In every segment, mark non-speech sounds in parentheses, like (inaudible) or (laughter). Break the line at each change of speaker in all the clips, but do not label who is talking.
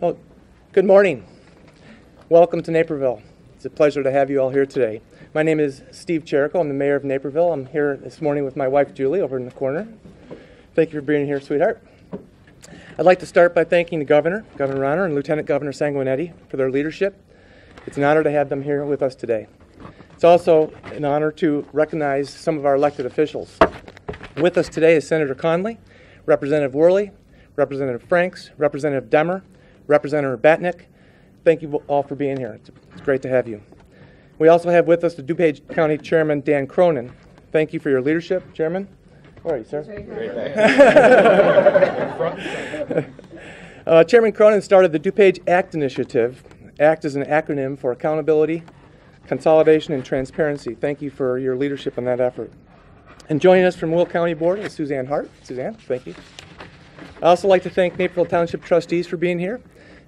Well, good morning. Welcome to Naperville. It's a pleasure to have you all here today. My name is Steve Chirico. I'm the mayor of Naperville. I'm here this morning with my wife Julie over in the corner. Thank you for being here, sweetheart. I'd like to start by thanking the governor, Governor Rauner, and Lieutenant Governor Sanguinetti for their leadership. It's an honor to have them here with us today. It's also an honor to recognize some of our elected officials. With us today is Senator Conley, Representative Wehrli, Representative Franks, Representative Demmer, Representative Batinick. Thank you all for being here. It's, great to have you. We also have with us the DuPage County Chairman Dan Cronin. Thank you for your leadership, Chairman. Where are you, sir? (laughs) uh, Chairman Cronin started the DuPage ACT initiative. ACT is an acronym for Accountability, Consolidation, and Transparency. Thank you for your leadership in that effort. And joining us from Will County Board is Suzanne Hart. Suzanne, thank you. I also like to thank Naperville Township trustees for being here,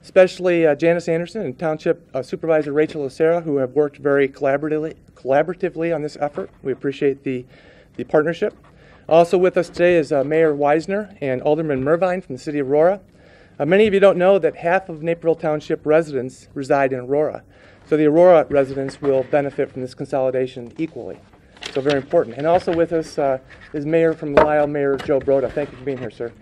especially uh, Janice Anderson and Township uh, Supervisor Rachel Lucera, who have worked very collaboratively, collaboratively on this effort. We appreciate the, the partnership. Also with us today is uh, Mayor Weisner and Alderman Mervine from the City of Aurora. Uh, many of you don't know that half of Naperville Township residents reside in Aurora. So the Aurora residents will benefit from this consolidation equally. So very important. And also with us uh, is Mayor from Lisle, Mayor Joe Broda. Thank you for being here, sir.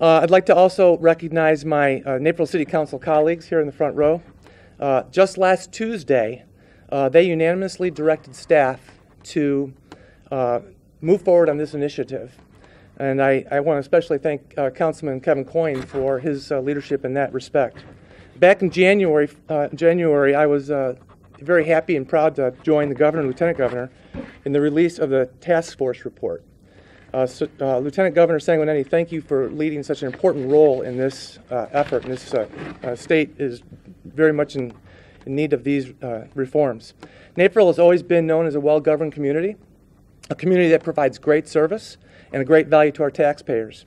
Uh, I'd like to also recognize my uh, Naperville City Council colleagues here in the front row. Uh, just last Tuesday, uh, they unanimously directed staff to uh, move forward on this initiative. And I, I want to especially thank uh, Councilman Kevin Coyne for his leadership in that respect. Back in January, January I was very happy and proud to join the governor and lieutenant governor in the release of the task force report. Uh, uh, Lieutenant Governor Sanguinetti, thank you for leading such an important role in this uh, effort. And this uh, uh, state is very much in, in need of these uh, reforms. Naperville has always been known as a well governed community, a community that provides great service and a great value to our taxpayers.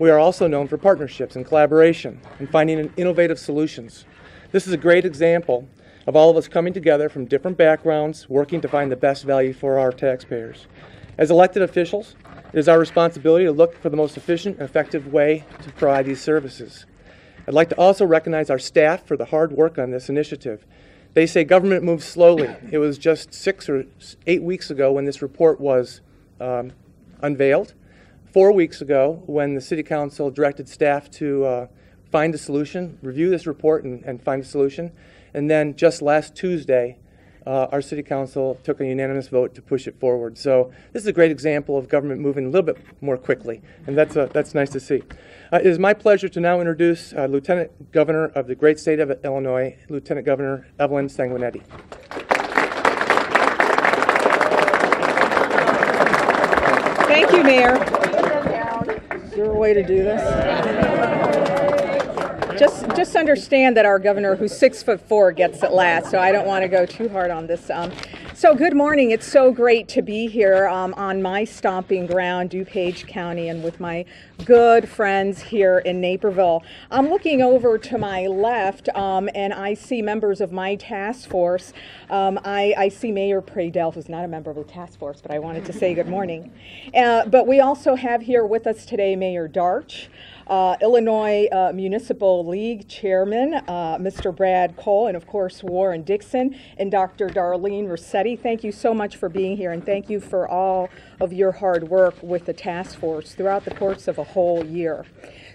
We are also known for partnerships and collaboration and finding innovative solutions. This is a great example of all of us coming together from different backgrounds, working to find the best value for our taxpayers. As elected officials, it is our responsibility to look for the most efficient and effective way to provide these services. I'd like to also recognize our staff for the hard work on this initiative. They say government moves slowly. It was just six or eight weeks ago when this report was um, unveiled. Four weeks ago, when the City Council directed staff to uh, find a solution, review this report, and, and find a solution. And then just last Tuesday, uh, our city council took a unanimous vote to push it forward. So this is a great example of government moving a little bit more quickly, and that's, uh, that's nice to see. Uh, it is my pleasure to now introduce uh, Lieutenant Governor of the great state of Illinois, Lieutenant Governor Evelyn Sanguinetti.
Thank you, Mayor. Is there a way to do this? Just understand that our governor, who's six foot four, gets it last. So I don't want to go too hard on this. Um, so good morning. It's so great to be here um, on my stomping ground, DuPage County, and with my good friends here in Naperville. I'm looking over to my left, um, and I see members of my task force. Um, I, I, see Mayor Pradell, who's not a member of the task force, but I wanted to say good morning. (laughs) Uh, but we also have here with us today Mayor Darch uh, Illinois uh, Municipal League Chairman, uh, Mr. Brad Cole, and of course Warren Dixon, and Dr. Darlene Ruscitti. Thank you so much for being here, and thank you for all of your hard work with the task force throughout the course of a whole year.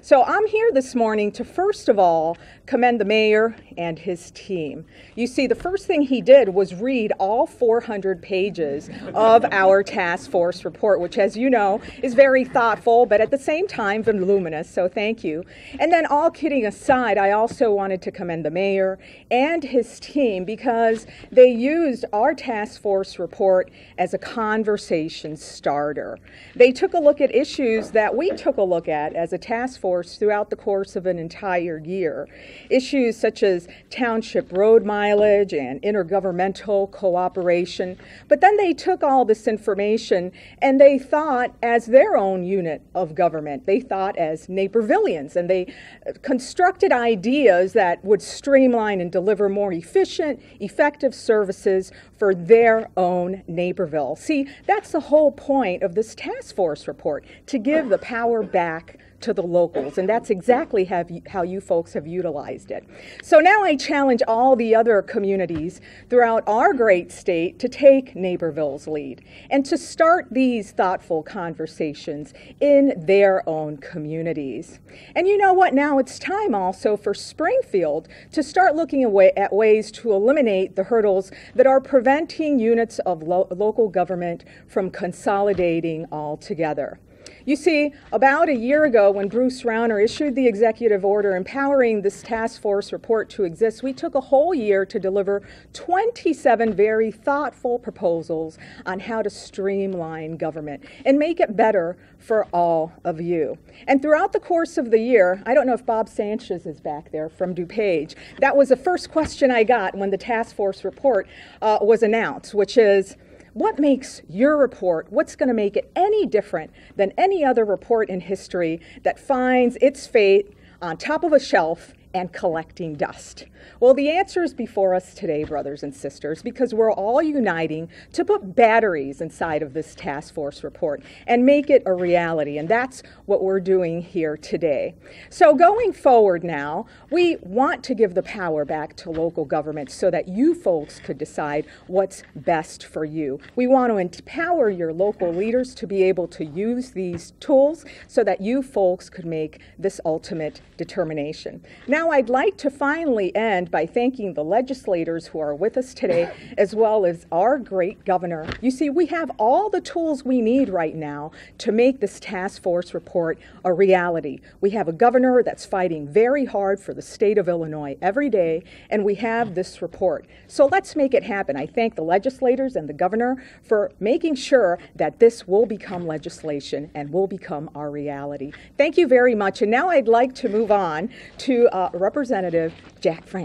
So I'm here this morning to first of all commend the mayor and his team. You see, the first thing he did was read all 400 pages of our task force report, which, as you know, is very thoughtful, but at the same time voluminous. So thank you. And then, all kidding aside, I also wanted to commend the mayor and his team because they used our task force report as a conversation starter. They took a look at issues that we took a look at as a task force throughout the course of an entire year. Issues such as township road mileage and intergovernmental cooperation. But then they took all this information and they thought as their own unit of government. They thought as Napervillians and they constructed ideas that would streamline and deliver more efficient, effective services for their own Naperville. See, that's the whole point of this task force report to give the power back to the locals, and that's exactly how you, how you folks have utilized it. So now I challenge all the other communities throughout our great state to take Naperville's lead and to start these thoughtful conversations in their own communities. And you know what? Now it's time also for Springfield to start looking at ways to eliminate the hurdles that are preventing units of lo local government from consolidating altogether. You see, about a year ago, when Bruce Rauner issued the executive order empowering this task force report to exist, we took a whole year to deliver 27 very thoughtful proposals on how to streamline government and make it better for all of you. And throughout the course of the year, I don't know if Bob Sanchez is back there from DuPage, that was the first question I got when the task force report uh, was announced, which is, what makes your report, what's going to make it any different than any other report in history that finds its fate on top of a shelf and collecting dust? Well, the answer is before us today, brothers and sisters, because we're all uniting to put batteries inside of this task force report and make it a reality. And that's what we're doing here today. So, going forward now, we want to give the power back to local governments so that you folks could decide what's best for you. We want to empower your local leaders to be able to use these tools so that you folks could make this ultimate determination. Now, I'd like to finally end end by thanking the legislators who are with us today, as well as our great governor. You see, we have all the tools we need right now to make this task force report a reality. We have a governor that's fighting very hard for the state of Illinois every day, and we have this report. So let's make it happen. I thank the legislators and the governor for making sure that this will become legislation and will become our reality. Thank you very much. And now I'd like to move on to uh, Representative Jack Frank.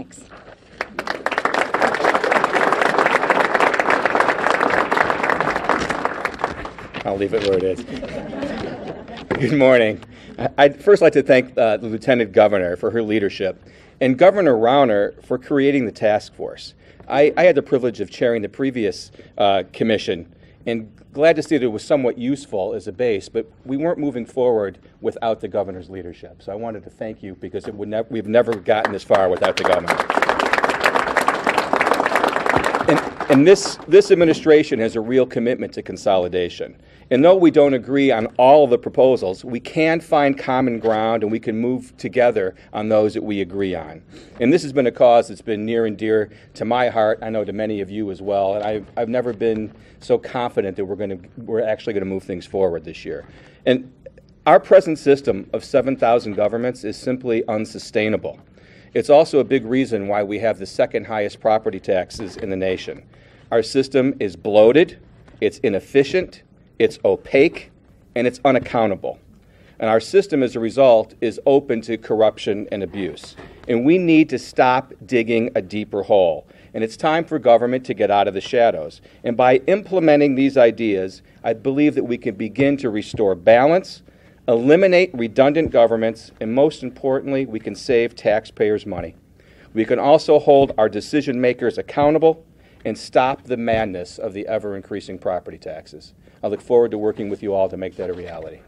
I'll leave it where it is. Good morning. I'd first like to thank uh, the Lieutenant Governor for her leadership and Governor Rauner for creating the task force. I, I had the privilege of chairing the previous uh, commission and glad to see that it was somewhat useful as a base, but we weren't moving forward without the governor's leadership. So I wanted to thank you because ne we've never gotten this far without the governor. And, this, this administration has a real commitment to consolidation. And though we don't agree on all of the proposals, we can find common ground and we can move together on those that we agree on. And this has been a cause that's been near and dear to my heart, I know to many of you as well. And I've, I've never been so confident that we're, to, we're actually going to move things forward this year. And our present system of 7,000 governments is simply unsustainable. It's also a big reason why we have the second highest property taxes in the nation. Our system is bloated, it's inefficient, it's opaque, and it's unaccountable. And our system, as a result, is open to corruption and abuse. And we need to stop digging a deeper hole. And it's time for government to get out of the shadows. And by implementing these ideas, I believe that we can begin to restore balance, eliminate redundant governments, and most importantly, we can save taxpayers money. We can also hold our decision makers accountable and stop the madness of the ever increasing property taxes. I look forward to working with you all to make that a reality.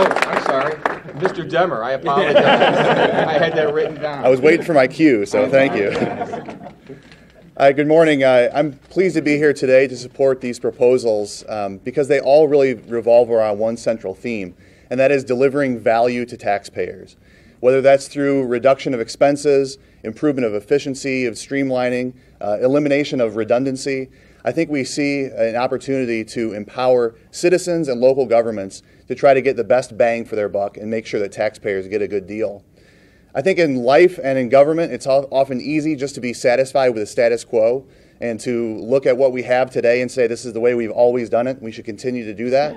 Oh, I'm sorry. Mr. Demmer, I apologize. (laughs) I had that written down.
I was waiting for my cue, so thank you. (laughs) Uh, good morning. Uh, I'm pleased to be here today to support these proposals um, because they all really revolve around one central theme, and that is delivering value to taxpayers. Whether that's through reduction of expenses, improvement of efficiency, of streamlining, uh, elimination of redundancy, I think we see an opportunity to empower citizens and local governments to try to get the best bang for their buck and make sure that taxpayers get a good deal. I think in life and in government, it's often easy just to be satisfied with the status quo and to look at what we have today and say this is the way we've always done it. We should continue to do that.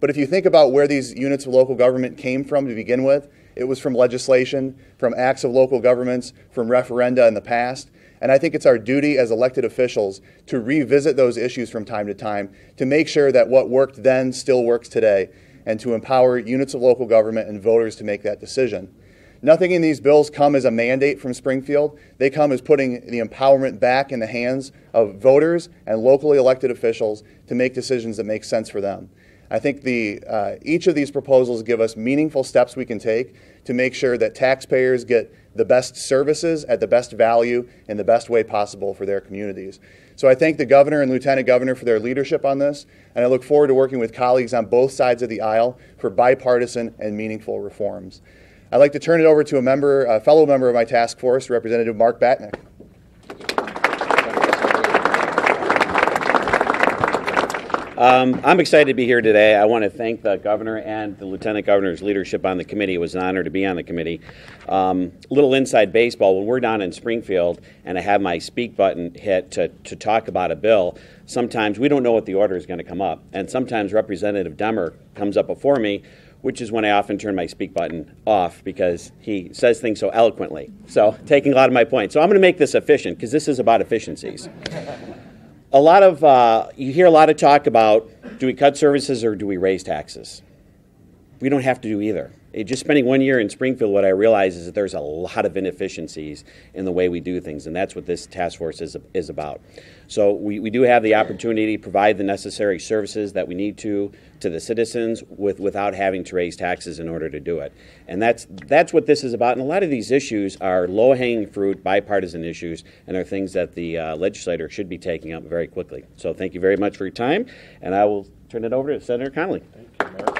But if you think about where these units of local government came from to begin with, it was from legislation, from acts of local governments, from referenda in the past. And I think it's our duty as elected officials to revisit those issues from time to time to make sure that what worked then still works today and to empower units of local government and voters to make that decision. Nothing in these bills come as a mandate from Springfield. They come as putting the empowerment back in the hands of voters and locally elected officials to make decisions that make sense for them. I think the, uh, each of these proposals give us meaningful steps we can take to make sure that taxpayers get the best services at the best value in the best way possible for their communities. So I thank the governor and lieutenant governor for their leadership on this, and I look forward to working with colleagues on both sides of the aisle for bipartisan and meaningful reforms. I'd like to turn it over to a member, a fellow member of my task force, Representative Mark Batinick.
Um, I'm excited to be here today. I want to thank the governor and the lieutenant governor's leadership on the committee. It was an honor to be on the committee. Um, little inside baseball when we're down in Springfield and I have my speak button hit to, to talk about a bill, sometimes we don't know what the order is going to come up. And sometimes Representative Demmer comes up before me, which is when I often turn my speak button off because he says things so eloquently. So, taking a lot of my points. So, I'm going to make this efficient because this is about efficiencies a lot of uh, you hear a lot of talk about do we cut services or do we raise taxes we don't have to do either it, just spending one year in springfield what i realize is that there's a lot of inefficiencies in the way we do things and that's what this task force is, is about so we, we do have the opportunity to provide the necessary services that we need to to the citizens with, without having to raise taxes in order to do it. And that's, that's what this is about. And a lot of these issues are low hanging fruit, bipartisan issues, and are things that the uh, legislator should be taking up very quickly. So thank you very much for your time, and I will turn it over to Senator Connelly.
Thank you,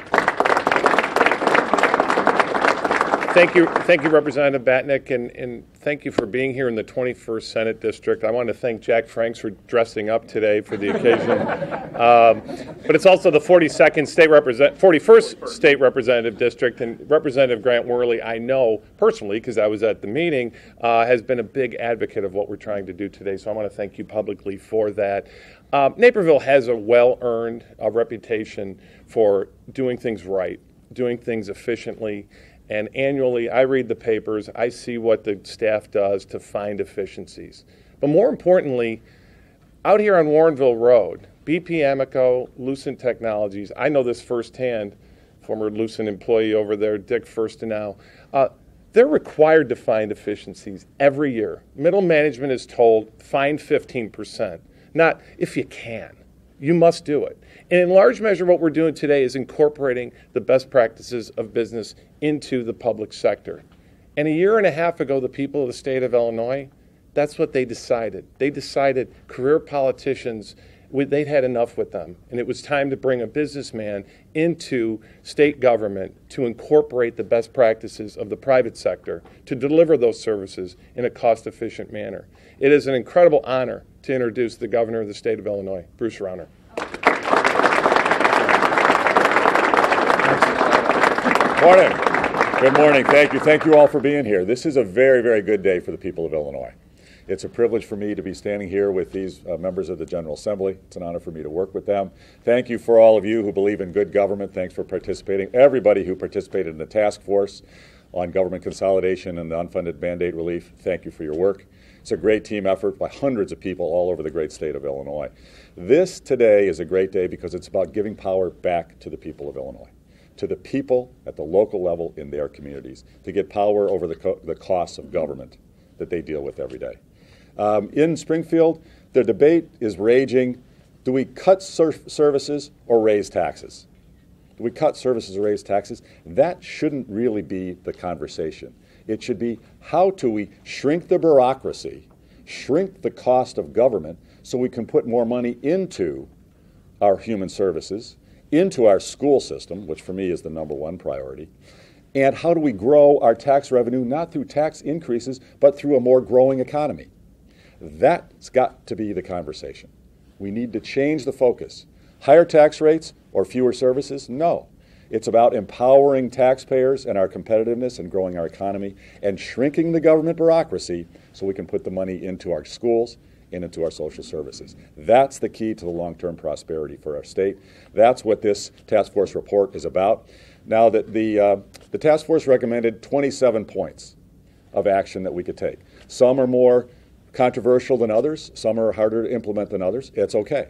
Thank you, thank you, Representative Batinick, and, and thank you for being here in the 21st Senate District. I want to thank Jack Franks for dressing up today for the occasion. (laughs) um, but it's also the 42nd state represent, 41st state representative district, and Representative Grant Wehrli, I know personally because I was at the meeting, uh, has been a big advocate of what we're trying to do today. So I want to thank you publicly for that. Uh, Naperville has a well-earned uh, reputation for doing things right, doing things efficiently and annually, I read the papers, I see what the staff does to find efficiencies. But more importantly, out here on Warrenville Road, BP Amoco, Lucent Technologies, I know this firsthand, former Lucent employee over there, Dick Furstenau, uh, they're required to find efficiencies every year. Middle management is told, find 15%. Not if you can. You must do it. And in large measure, what we're doing today is incorporating the best practices of business into the public sector. And a year and a half ago, the people of the state of Illinois, that's what they decided. They decided career politicians, they'd had enough with them. And it was time to bring a businessman into state government to incorporate the best practices of the private sector to deliver those services in a cost efficient manner. It is an incredible honor to introduce the governor of the state of Illinois, Bruce Rauner.
Morning. Good morning. Thank you. Thank you all for being here. This is a very, very good day for the people of Illinois. It's a privilege for me to be standing here with these uh, members of the General Assembly. It's an honor for me to work with them. Thank you for all of you who believe in good government. Thanks for participating. Everybody who participated in the task force on government consolidation and the unfunded mandate relief, thank you for your work. It's a great team effort by hundreds of people all over the great state of Illinois. This today is a great day because it's about giving power back to the people of Illinois, to the people at the local level in their communities, to get power over the, co- the costs of government that they deal with every day. Um, in Springfield, the debate is raging do we cut ser- services or raise taxes? Do we cut services or raise taxes? That shouldn't really be the conversation. It should be how do we shrink the bureaucracy, shrink the cost of government so we can put more money into our human services, into our school system, which for me is the number one priority, and how do we grow our tax revenue not through tax increases, but through a more growing economy? That's got to be the conversation. We need to change the focus. Higher tax rates or fewer services? No. It's about empowering taxpayers and our competitiveness and growing our economy and shrinking the government bureaucracy so we can put the money into our schools and into our social services. That's the key to the long term prosperity for our state. That's what this task force report is about. Now, that the, uh, the task force recommended 27 points of action that we could take. Some are more controversial than others, some are harder to implement than others. It's okay.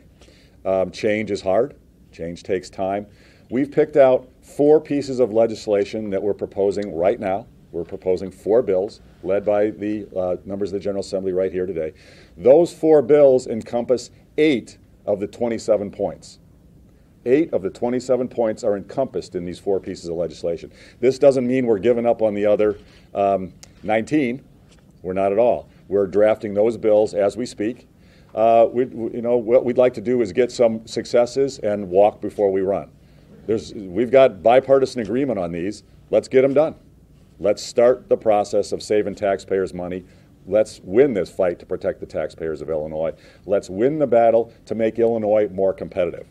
Um, change is hard, change takes time. We've picked out four pieces of legislation that we're proposing right now We're proposing four bills led by the uh, members of the General Assembly right here today. Those four bills encompass eight of the 27 points. Eight of the 27 points are encompassed in these four pieces of legislation. This doesn't mean we're giving up on the other um, 19. We're not at all. We're drafting those bills as we speak. Uh, we, you know, what we'd like to do is get some successes and walk before we run. There's, we've got bipartisan agreement on these. Let's get them done. Let's start the process of saving taxpayers' money. Let's win this fight to protect the taxpayers of Illinois. Let's win the battle to make Illinois more competitive.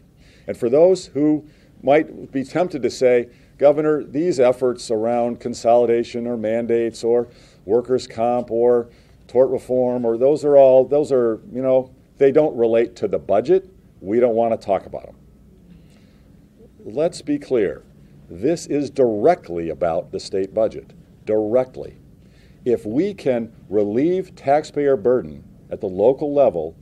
And for those who might be tempted to say, Governor, these efforts around consolidation or mandates or workers' comp or tort reform or those are all, those are, you know, they don't relate to the budget. We don't want to talk about them let's be clear. This is directly about the state budget. Directly. If we can relieve taxpayer burden at the local level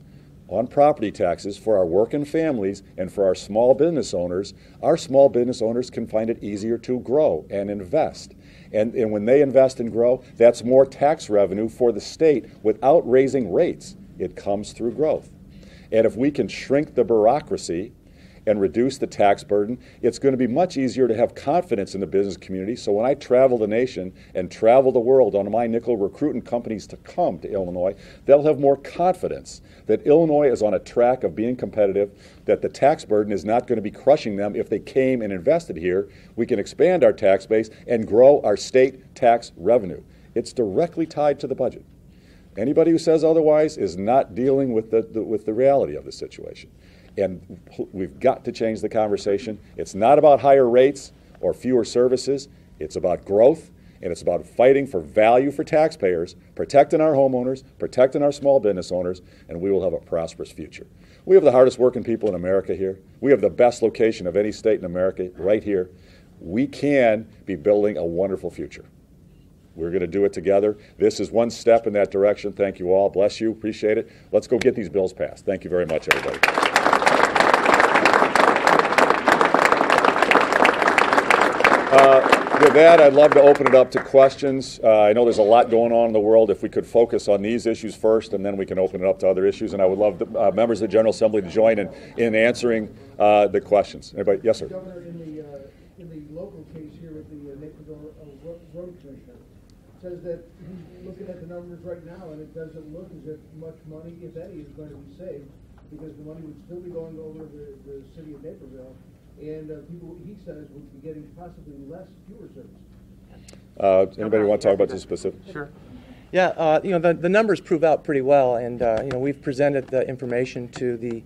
on property taxes for our working families and for our small business owners, our small business owners can find it easier to grow and invest. And, and when they invest and grow, that's more tax revenue for the state without raising rates. It comes through growth. And if we can shrink the bureaucracy and reduce the tax burden, it's going to be much easier to have confidence in the business community. So when I travel the nation and travel the world on my nickel recruiting companies to come to Illinois, they'll have more confidence that Illinois is on a track of being competitive, that the tax burden is not going to be crushing them if they came and invested here. We can expand our tax base and grow our state tax revenue. It's directly tied to the budget. Anybody who says otherwise is not dealing with the, the with the reality of the situation. And we've got to change the conversation. It's not about higher rates or fewer services, it's about growth. And it's about fighting for value for taxpayers, protecting our homeowners, protecting our small business owners, and we will have a prosperous future. We have the hardest working people in America here. We have the best location of any state in America right here. We can be building a wonderful future. We're going to do it together. This is one step in that direction. Thank you all. Bless you. Appreciate it. Let's go get these bills passed. Thank you very much, everybody. Uh, with that, I'd love to open it up to questions. Uh, I know there's a lot going on in the world. If we could focus on these issues first, and then we can open it up to other issues. And I would love the, uh, members of the General Assembly to join in, in answering uh, the questions. Anybody? Yes, sir.
Governor, in the, uh, in the local case here with the uh, Naperville Road Commissioner, says that he's looking at the numbers right now, and it doesn't look as if much money, if any, is going to be saved, because the money would still be going over the, the city of Naperville and uh, people, he says, would be getting possibly less, fewer services.
Uh, anybody want to talk about this specific?
Sure. Yeah, uh, you know, the, the numbers prove out pretty well, and, uh, you know, we've presented the information to the,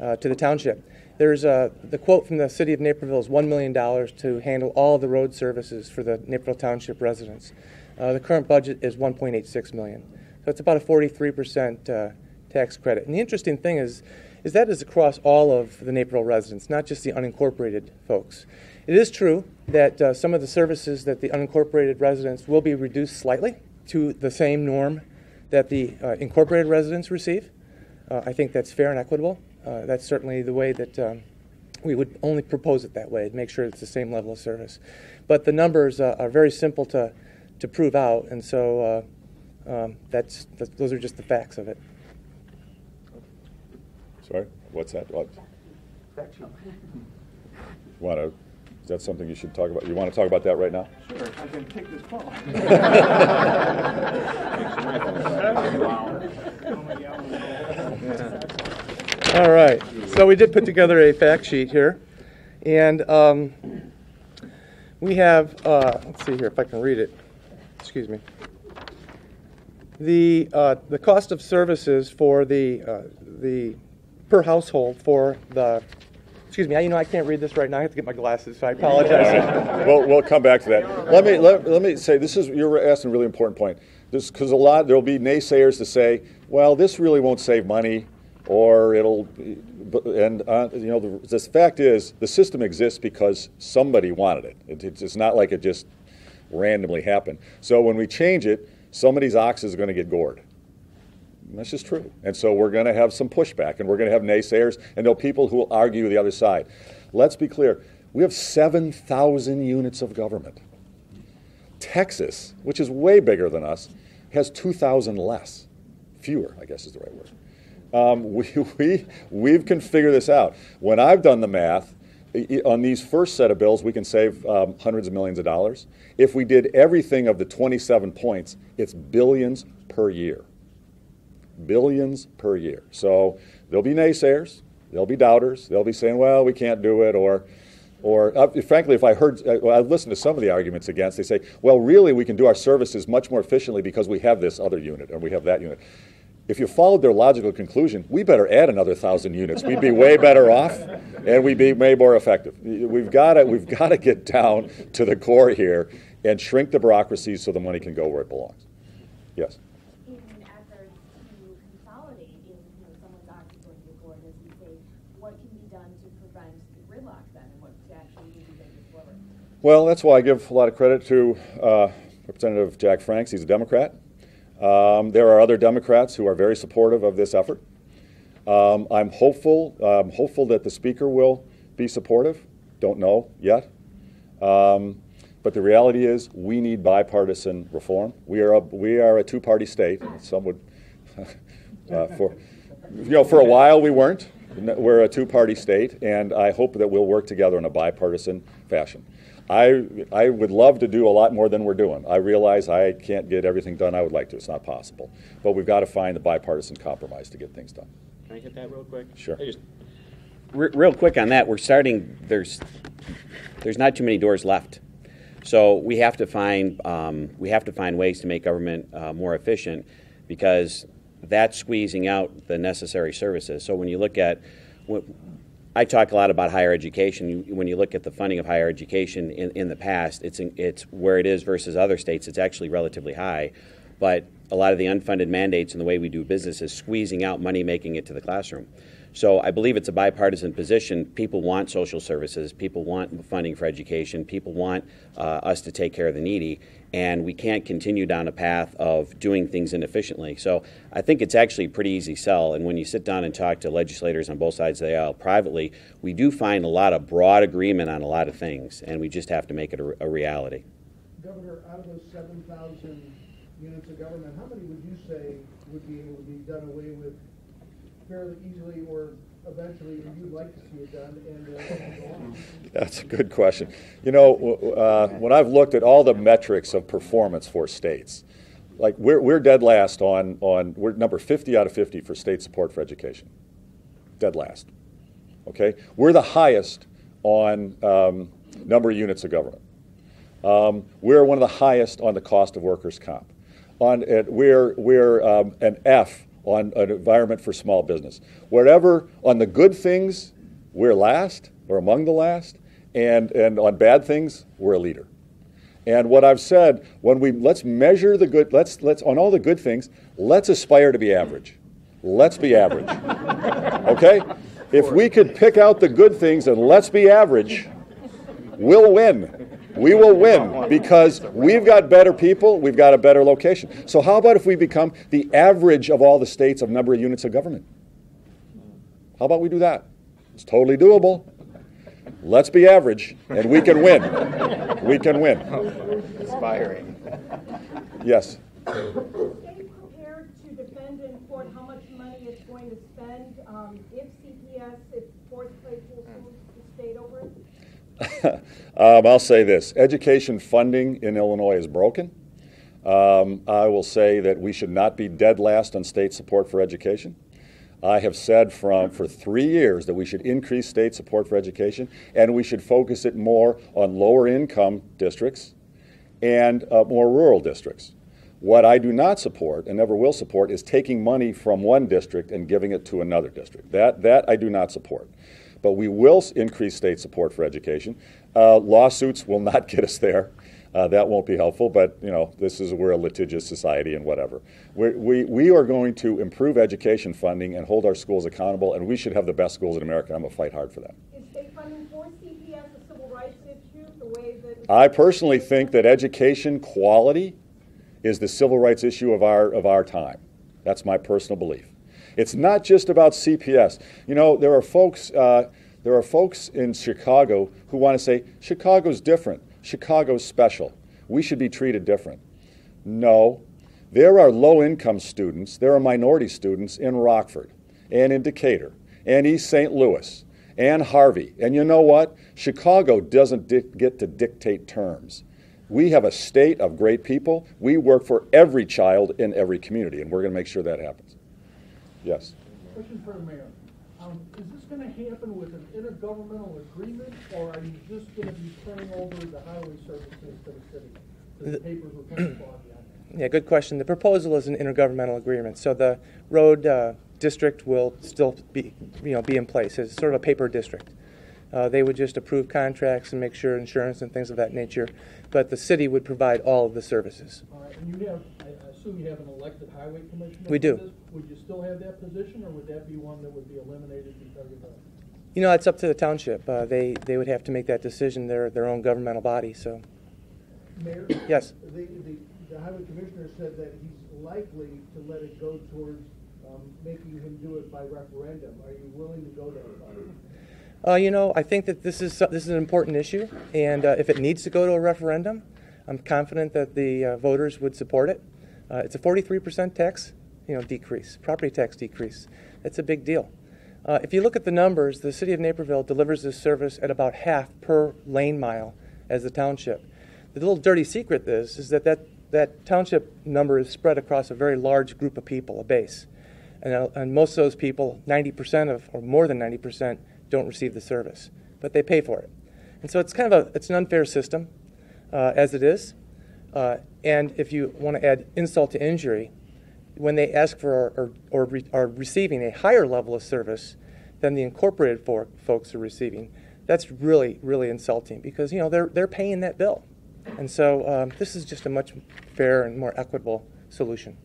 uh, to the township. There's a, the quote from the city of Naperville is $1 million to handle all the road services for the Naperville Township residents. Uh, the current budget is 1.86 million. So it's about a 43% uh, tax credit. And the interesting thing is, is that is across all of the Naperville residents, not just the unincorporated folks. It is true that uh, some of the services that the unincorporated residents will be reduced slightly to the same norm that the uh, incorporated residents receive. Uh, I think that's fair and equitable. Uh, that's certainly the way that um, we would only propose it that way, to make sure it's the same level of service. But the numbers uh, are very simple to, to prove out, and so uh, um, that's, that's, those are just the facts of it.
Sorry, what's that? What? Want to? Is that something you should talk about? You want to talk about that right now?
Sure, I can take this call. (laughs) All right. So we did put together a fact sheet here, and um, we have. Uh, let's see here if I can read it. Excuse me. The uh, the cost of services for the uh, the per household for the, excuse me, you know, I can't read this right now. I have to get my glasses, so I apologize. (laughs)
we'll, we'll come back to that. Let me, let, let me say, this is, you're asking a really important point. This because a lot, there'll be naysayers to say, well, this really won't save money, or it'll, and, uh, you know, the, the fact is, the system exists because somebody wanted it. it. It's not like it just randomly happened. So when we change it, somebody's ox is going to get gored. That's just true. And so we're going to have some pushback, and we're going to have naysayers, and there'll people who will argue the other side. Let's be clear we have 7,000 units of government. Texas, which is way bigger than us, has 2,000 less. Fewer, I guess is the right word. Um, (laughs) we, we, we can figure this out. When I've done the math, on these first set of bills, we can save um, hundreds of millions of dollars. If we did everything of the 27 points, it's billions per year. Billions per year. So there'll be naysayers, there'll be doubters, they'll be saying, well, we can't do it, or or uh, frankly, if I heard, uh, well, I listened to some of the arguments against, they say, well, really, we can do our services much more efficiently because we have this other unit or we have that unit. If you followed their logical conclusion, we better add another thousand units. We'd be way better off, and we'd be way more effective. We've got we've got to get down to the core here and shrink the bureaucracy so the money can go where it belongs. Yes.
In an effort to consolidate in you know, someone's office going to court, as you say, what can be done to prevent the gridlock then, and what actually need to be done forward?
Well, that's why I give a lot of credit to uh, Representative Jack Franks. He's a Democrat. Um, there are other Democrats who are very supportive of this effort. Um, I'm hopeful. I'm hopeful that the Speaker will be supportive. Don't know yet. Um, but the reality is, we need bipartisan reform. We are a, we are a two-party state. Some would, (laughs) uh, for you know, for a while we weren't. We're a two-party state, and I hope that we'll work together in a bipartisan fashion. I, I would love to do a lot more than we're doing. I realize I can't get everything done I would like to. It's not possible. But we've got to find the bipartisan compromise to get things done.
Can I hit that real quick?
Sure.
Just, re- real quick on that, we're starting, there's, there's not too many doors left. So we have to find, um, we have to find ways to make government uh, more efficient because that's squeezing out the necessary services. So when you look at, what, I talk a lot about higher education. When you look at the funding of higher education in, in the past, it's, in, it's where it is versus other states, it's actually relatively high. But a lot of the unfunded mandates and the way we do business is squeezing out money, making it to the classroom. So I believe it's a bipartisan position. People want social services. People want funding for education. People want uh, us to take care of the needy. And we can't continue down a path of doing things inefficiently. So I think it's actually a pretty easy sell. And when you sit down and talk to legislators on both sides of the aisle privately, we do find a lot of broad agreement on a lot of things. And we just have to make it a, a reality.
Governor, out of those 7,000 units of government, how many would you say would be able to be done away with fairly easily or eventually you'd like to see it done and uh? (laughs)
That's a good question. You know, uh, when I've looked at all the metrics of performance for states, like we're, we're dead last on, on, we're number 50 out of 50 for state support for education. Dead last. Okay? We're the highest on um, number of units of government. Um, we're one of the highest on the cost of workers' comp. On, uh, we're we're um, an F on an environment for small business. Wherever on the good things, we're last or among the last, and, and on bad things, we're a leader. And what I've said, when we let's measure the good, let's let's on all the good things, let's aspire to be average. Let's be average. Okay? If we could pick out the good things and let's be average, we'll win. We will win because we've got better people, we've got a better location. So, how about if we become the average of all the states of number of units of government? How about we do that? It's totally doable. Let's be average, and we can win. We can win.
Inspiring.
Yes. (laughs)
Um,
I'll say this education funding in Illinois is broken. Um, I will say that we should not be dead last on state support for education. I have said from, for three years that we should increase state support for education and we should focus it more on lower income districts and uh, more rural districts. What I do not support and never will support is taking money from one district and giving it to another district. That, that I do not support. But we will increase state support for education. Uh, lawsuits will (laughs) not get us there. Uh, that won't be helpful, but you know, this is we're a litigious society and whatever. We're, we we are going to improve education funding and hold our schools accountable, and we should have the best schools in America. I'm gonna fight hard for that.
Is state funding for CPS a civil rights issue, the way that?
I personally think that education quality is the civil rights issue of our of our time. That's my personal belief. It's not just about CPS. You know, there are folks. Uh, there are folks in Chicago who want to say Chicago's different. Chicago's special. we should be treated different. No. There are low income students, there are minority students in Rockford and in Decatur and East St. Louis and Harvey. And you know what? Chicago doesn't di- get to dictate terms. We have a state of great people. We work for every child in every community, and we're going to make sure that happens. Yes.
Question for the mayor. Um, is this gonna happen with an intergovernmental agreement, or are you just gonna be turning over the highway services to the city? The papers were kind of foggy on that.
Yeah, good question. The proposal is an intergovernmental agreement, so the road uh, district will still be, you know, be in place. It's sort of a paper district. Uh, They would just approve contracts and make sure insurance and things of that nature, but the city would provide all of the services.
All right, and you have, I I assume you have an elected highway commissioner?
We do.
Would you still have that position, or would that be one that would be eliminated because of the?
You know, it's up to the township. Uh, They, they would have to make that decision. They're their own governmental body, so.
Mayor?
Yes.
The, the, the highway commissioner said that he's likely to let it go towards, um, making him do it by referendum. Are you willing to go that far?
Uh, you know, I think that this is this is an important issue, and uh, if it needs to go to a referendum, I'm confident that the uh, voters would support it. Uh, it's a 43% tax, you know, decrease, property tax decrease. That's a big deal. Uh, if you look at the numbers, the city of Naperville delivers this service at about half per lane mile as the township. The little dirty secret is is that that, that township number is spread across a very large group of people, a base. And, uh, and most of those people, 90% of, or more than 90%, don't receive the service, but they pay for it. And so it's kind of a, it's an unfair system, uh, as it is. Uh, and if you want to add insult to injury, when they ask for or, or, or re, are receiving a higher level of service than the incorporated for, folks are receiving, that's really, really insulting because you know they're they're paying that bill, and so um, this is just a much fair and more equitable solution.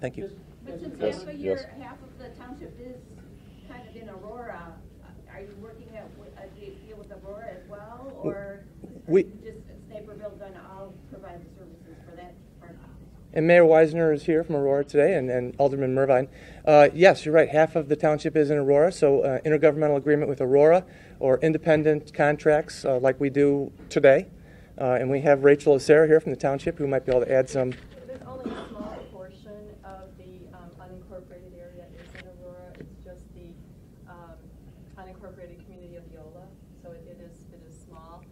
Thank you.
But since
Yes,
half of your,
yes.
half of the township is kind of in Aurora, uh, are you working at, wi- uh, do you deal with Aurora as well, or?
We-
is Just, is Naperville gonna all provide the services for that part?
And Mayor Weisner is here from Aurora today, and, and Alderman Mervine. Uh, yes, you're right. Half of the township is in Aurora, so uh, intergovernmental agreement with Aurora or independent contracts uh, like we do today. Uh, and we have Rachel Acera here from the township who might be able to add some.
There's only a small portion of the um, unincorporated area is in Aurora. It's just the um, unincorporated community of Eola, so it it is, it is small.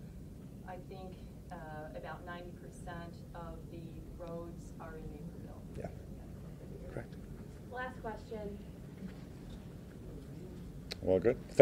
I think uh, about ninety percent of the roads are in Naperville.
Yeah, correct.
Last question.
Well, good. Thank